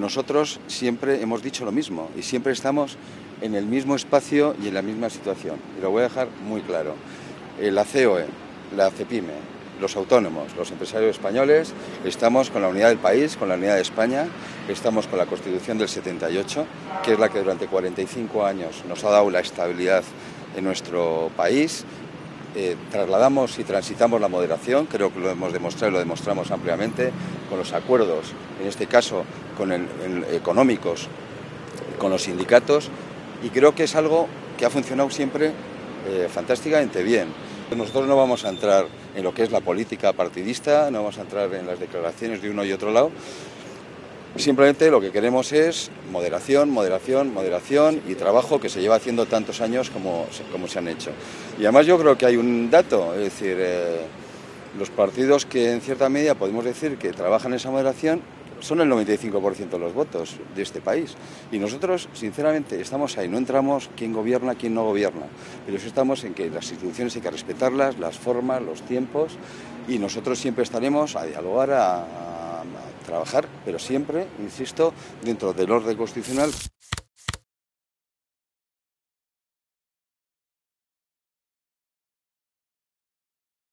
nosotros siempre hemos dicho lo mismo y siempre estamos en el mismo espacio y en la misma situación. Y lo voy a dejar muy claro. La COE, la CEPIME, los autónomos, los empresarios españoles, estamos con la unidad del país, con la unidad de España, estamos con la Constitución del 78, que es la que durante 45 años nos ha dado la estabilidad en nuestro país. Eh, trasladamos y transitamos la moderación, creo que lo hemos demostrado y lo demostramos ampliamente, con los acuerdos, en este caso con el, económicos, con los sindicatos, y creo que es algo que ha funcionado siempre eh, fantásticamente bien. Nosotros no vamos a entrar en lo que es la política partidista, no vamos a entrar en las declaraciones de uno y otro lado. Simplemente lo que queremos es moderación, moderación, moderación y trabajo que se lleva haciendo tantos años como, como se han hecho. Y además yo creo que hay un dato, es decir, eh, los partidos que en cierta medida podemos decir que trabajan esa moderación son el 95% de los votos de este país. Y nosotros, sinceramente, estamos ahí. No entramos quién gobierna, quién no gobierna. Pero eso estamos en que las instituciones hay que respetarlas, las formas, los tiempos. Y nosotros siempre estaremos a dialogar, a trabajar, pero siempre, insisto, dentro del orden constitucional.